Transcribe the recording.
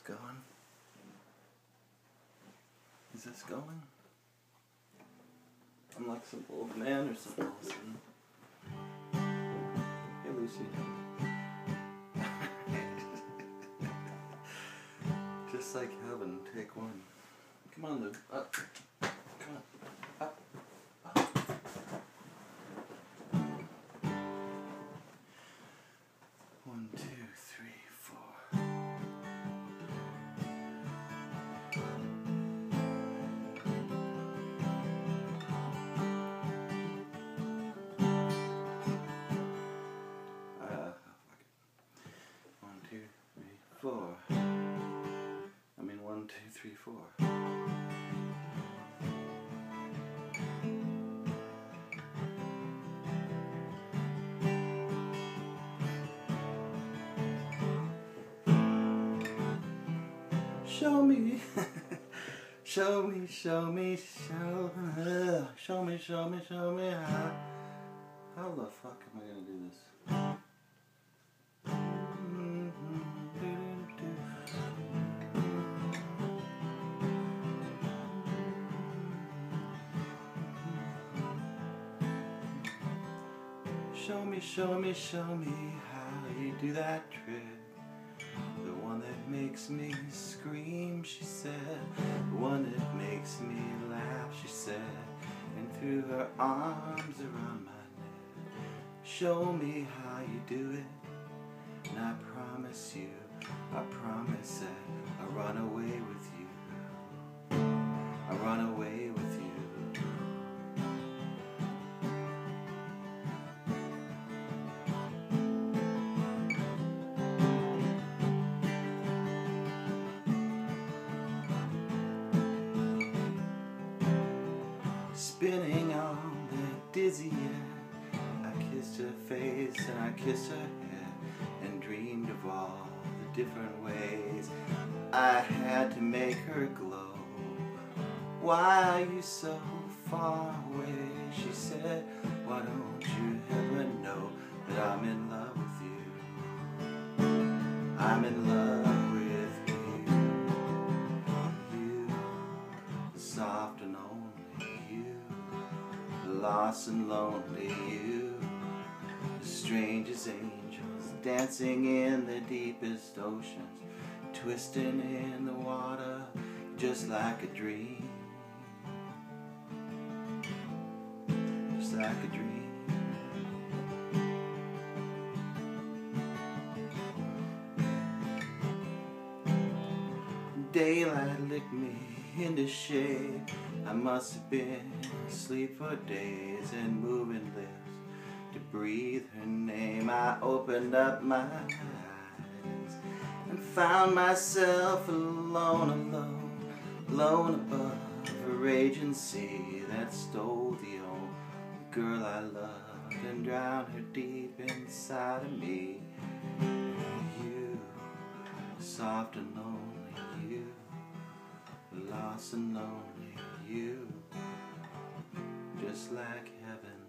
this going? Is this going? I'm like some old man or something. Hey, Lucy. Just like heaven, take one. Come on, Luke. Up. Come on. Up. Up. One, two, three, four. Four. I mean, one, two, three, four. Show me, show me, show me, show, show me, show me, show me how. How the fuck am I gonna do this? Show me, show me, show me how you do that trick. The one that makes me scream, she said. The one that makes me laugh, she said. And threw her arms around my neck. Show me how you do it. And I promise you, I promise that I'll run away spinning on the dizzy air. I kissed her face and I kissed her hair and dreamed of all the different ways I had to make her glow. Why are you so far away? She said, Why don't you ever know that I'm in love with you? I'm in love with you. You, soft and lost and lonely you, the strangest angels dancing in the deepest oceans, twisting in the water just like a dream, just like a dream. Daylight licked me into shade. I must have been asleep for days and moving lips to breathe her name. I opened up my eyes and found myself alone, alone, alone above a raging sea that stole the old girl I loved and drowned her deep inside of me. You, soft and lonely, lost and lonely you just like heaven